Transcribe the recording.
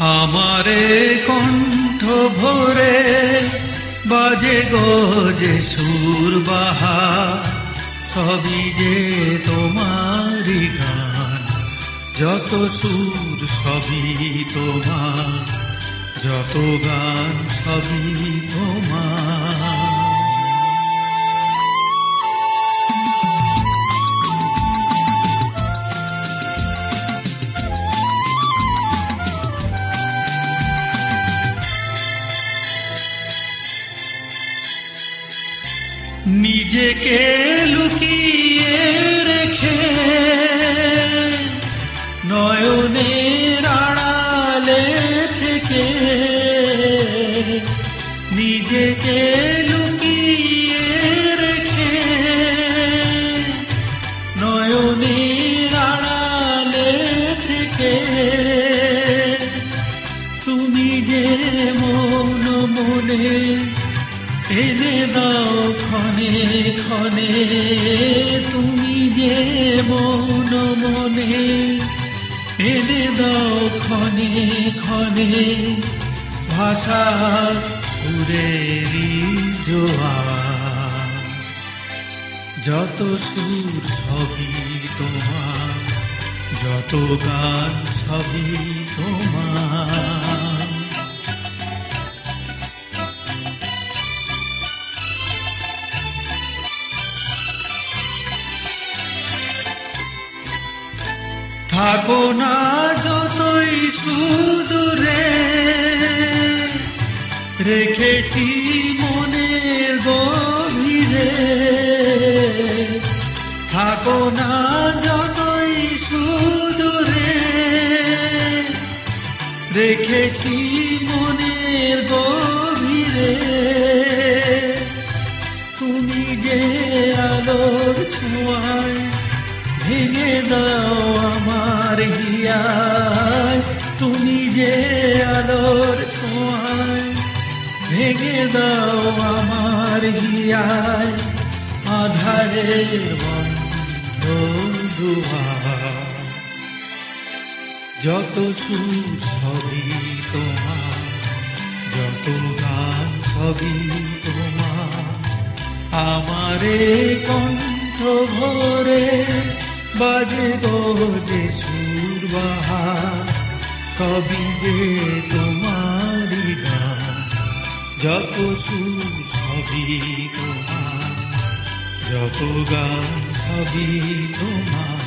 আমারে কণ্ঠ ভরে বাজে গজে সুর বাহা, সবই যে তোমার গান। যত সুর, সবই তোমার, যত গান, সবই তোমার। নিজেকে লুকিয়ে রেখে নয়নের আড়ালে থেকে নিজেকে লুকিয়ে রেখে নয়নের আড়ালে থেকে তুমি যে মন মনে এনে দাও ক্ষণে ক্ষণে, তুমি যে মন মনে। এনে দাও ক্ষণে ক্ষণে, ভাষা জোয়া যত সুর সবই তোমার, যত গান সবই তোমার। থাকো না যতই সুদূরে। রেখেছি মনের গভীরে। থাকো না যতই সুদূরে। রেখেছি মনের গভীরে। তুমি যে আলোর ছোঁয়ায় ভেঙে দাও আমার হিয়ায় তুমি যে আলোর ছোঁয়ায় ভেঙে দাও আমার হিয়ায় দুয়ার যত সুর সবই তোমার, যত গান সবই তোমার, আমারে কণ্ঠ ভরে বাজে গজে সুর। বাহা কবি যে তোমারি যত সুর তোমার যত গান সবই তোমার।